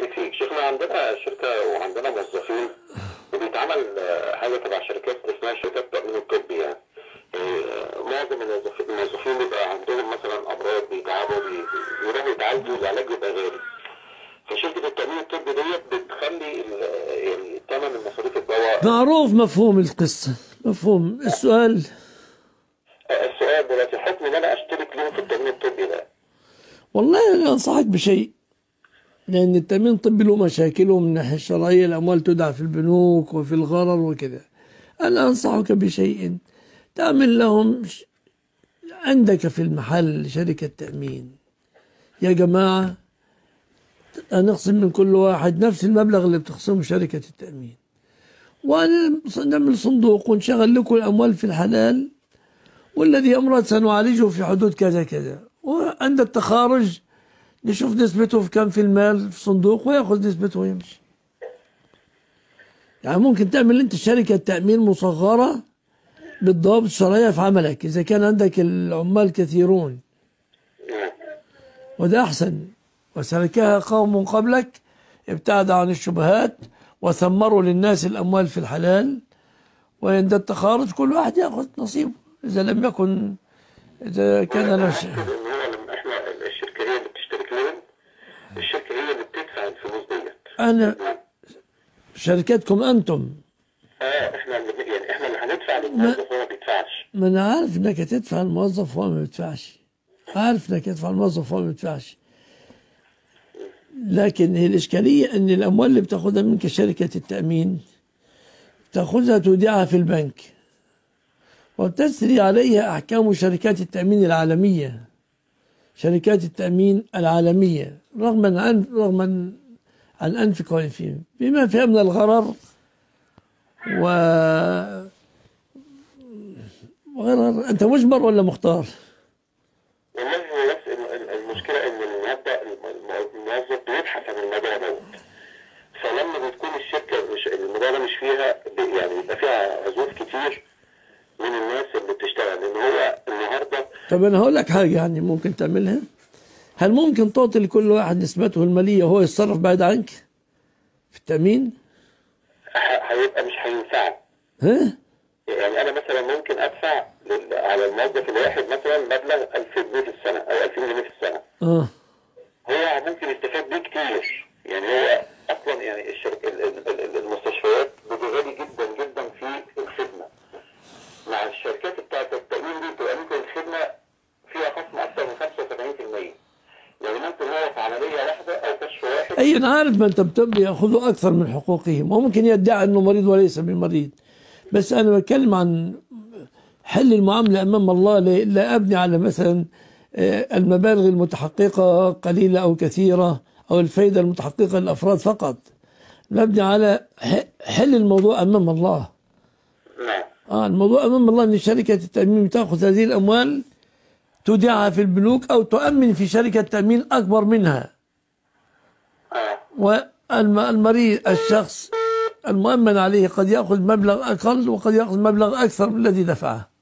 فيك شيخنا عندنا شركة وعندنا موظفين وبيتعمل آه، حاجة تبع شركات اسمها شركات التامين الطبي يعني. آه، معظم الموظفين بيبقى عندهم مثلا أمراض بيتعبوا بي- بيروحوا يتعالجوا العلاج بيبقى غالي فشركة التأمين الطبي ديت بتخلي يعني ثمن المصاريف الدواء. معروف مفهوم القصة. مفهوم. السؤال؟ آه، السؤال دلوقتي حكم إن أنا أشترك لهم في التأمين الطبي ده. والله أنا أنصحك بشيء. لأن التأمين الطبي له مشاكله من الناحية الشرعية الأموال تودع في البنوك وفي الغرر وكذا أنا أنصحك بشيء. تعمل لهم عندك في المحل شركة تأمين. يا جماعة هنخصم من كل واحد نفس المبلغ اللي بتخصمه شركة التأمين. ونعمل صندوق ونشغل لكم الأموال في الحلال والذي يمرض سنعالجه في حدود كذا كذا. وعند التخارج نشوف نسبته في كم في المال في صندوق وياخذ نسبته ويمشي. يعني ممكن تعمل أنت شركة تأمين مصغرة بالضوابط الشرعية في عملك. إذا كان عندك العمال كثيرون. وده أحسن. وسلكها قوم قبلك ابتعد عن الشبهات وثمروا للناس الأموال في الحلال. وعند التخارج كل واحد يأخذ نصيبه. إذا لم يكن إذا كان شيء أعتقد ان هو لما إحنا الشركة هي اللي بتشترك لهم الشركة هي اللي بتدفع الفلوس أنا شركتكم أنتم. آه إحنا اللي يعني إحنا اللي هندفع للموظف هو ما بيدفعش. ما أنا عارف إنك تدفع الموظف وهو ما بيدفعش. عارف إنك تدفع الموظف وهو ما بيدفعش. لكن هي الإشكالية إن الأموال اللي بتاخدها منك شركة التأمين تاخذها تودعها في البنك وتسري عليها أحكام شركات التأمين العالمية. شركات التأمين العالمية رغما عن رغما عن أنفك وأنفهم بما فيها من الغرر و وغرر أنت مجبر ولا مختار؟ والله هو بس ال- ال- المشكلة إن النهارده الم- الم- الموظف بيبحث عن الموضوع دوت فلما بتكون الشركة مش ده مش فيها يعني بيبقى فيها عزوف كتير من الناس اللي بتشتغل. لأن هو النهارده طب أنا هقول لك حاجة يعني ممكن تعملها. هل ممكن تعطي لكل واحد نسبته المالية وهو يتصرف بعد عنك في التأمين؟ هيبقى مش هينفعه ها؟ يعني أنا مثلا ممكن أدفع لل- على الموظف الواحد مثلا مبلغ 1000 جنيه في السنة أو 2000 جنيه في السنة آه هو ممكن يستفاد بيه كتير يعني هو أصلا يعني الشركة ال- ال- ال- المستشفيات بيبقى غالي جدا جدا في الخدمه مع الشركات بتاعت التامين دي بتبقى ممكن الخدمه فيها خصم أكثر من 75% يعني ممكن هو في عمليه واحدة أو كشف واحد؟ أي أنا عارف ما أنت بتبي يأخذوا أكثر من حقوقهم. وممكن يدعي أنه مريض وليس بمريض. بس أنا بتكلم عن حل المعاملة أمام الله. لا أبني على مثلا آه، المبالغ المتحققة قليلة أو كثيرة أو الفائدة المتحققة للأفراد فقط. مبني على حل الموضوع أمام الله. نعم. آه الموضوع أمام الله أن شركة التأمين تأخذ هذه الأموال تودعها في البنوك أو تؤمن في شركة تأمين أكبر منها. والمريض الشخص المؤمن عليه قد يأخذ مبلغ أقل وقد يأخذ مبلغ أكثر من الذي دفعه.